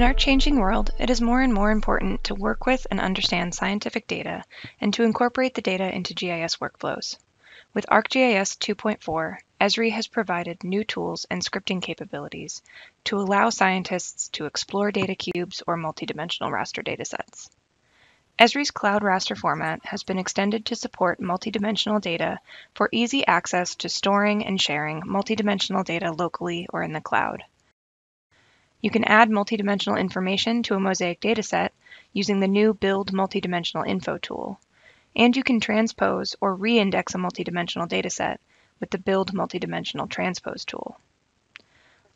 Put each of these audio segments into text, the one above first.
In our changing world, it is more and more important to work with and understand scientific data and to incorporate the data into GIS workflows. With ArcGIS 2.4, Esri has provided new tools and scripting capabilities to allow scientists to explore data cubes or multidimensional raster datasets. Esri's cloud raster format has been extended to support multidimensional data for easy access to storing and sharing multidimensional data locally or in the cloud. You can add multidimensional information to a Mosaic dataset using the new Build Multidimensional Info tool, and you can transpose or re-index a multidimensional dataset with the Build Multidimensional Transpose tool.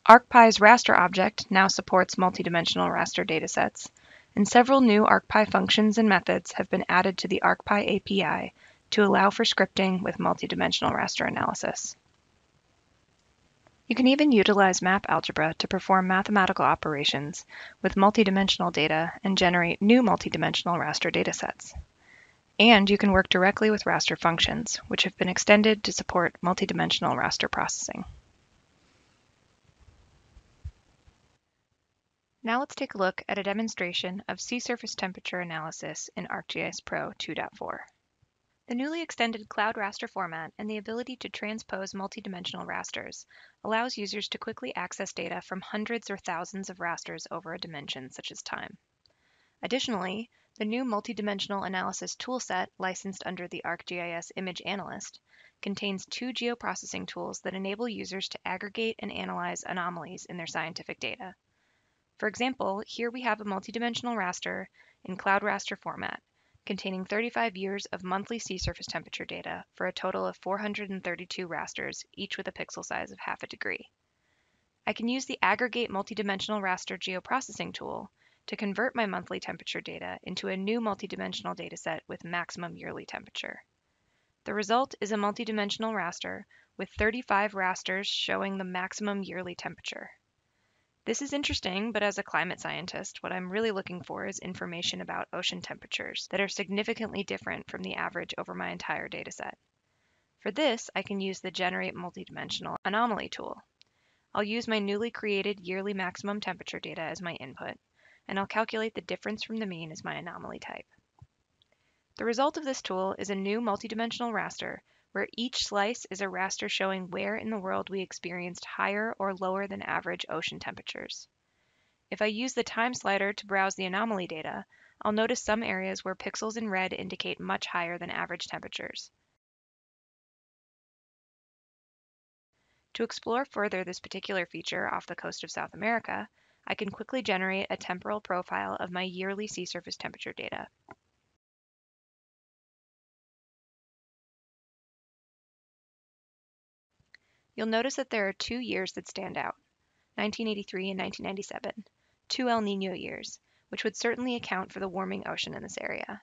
ArcPy's raster object now supports multidimensional raster datasets, and several new ArcPy functions and methods have been added to the ArcPy API to allow for scripting with multidimensional raster analysis. You can even utilize map algebra to perform mathematical operations with multidimensional data and generate new multidimensional raster datasets. And you can work directly with raster functions, which have been extended to support multidimensional raster processing. Now let's take a look at a demonstration of sea surface temperature analysis in ArcGIS Pro 2.4. The newly extended cloud raster format and the ability to transpose multidimensional rasters allows users to quickly access data from hundreds or thousands of rasters over a dimension such as time. Additionally, the new multidimensional analysis toolset licensed under the ArcGIS Image Analyst contains two geoprocessing tools that enable users to aggregate and analyze anomalies in their scientific data. For example, here we have a multidimensional raster in cloud raster format containing 35 years of monthly sea surface temperature data for a total of 432 rasters, each with a pixel size of half a degree. I can use the Aggregate Multidimensional Raster Geoprocessing tool to convert my monthly temperature data into a new multidimensional dataset with maximum yearly temperature. The result is a multidimensional raster with 35 rasters showing the maximum yearly temperature. This is interesting, but as a climate scientist, what I'm really looking for is information about ocean temperatures that are significantly different from the average over my entire dataset. For this, I can use the Generate Multidimensional Anomaly tool. I'll use my newly created yearly maximum temperature data as my input, and I'll calculate the difference from the mean as my anomaly type. The result of this tool is a new multidimensional raster where each slice is a raster showing where in the world we experienced higher or lower than average ocean temperatures. If I use the time slider to browse the anomaly data, I'll notice some areas where pixels in red indicate much higher than average temperatures. To explore further this particular feature off the coast of South America, I can quickly generate a temporal profile of my yearly sea surface temperature data. You'll notice that there are two years that stand out, 1983 and 1997, two El Nino years, which would certainly account for the warming ocean in this area.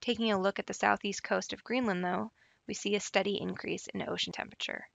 Taking a look at the southeast coast of Greenland, though, we see a steady increase in ocean temperature.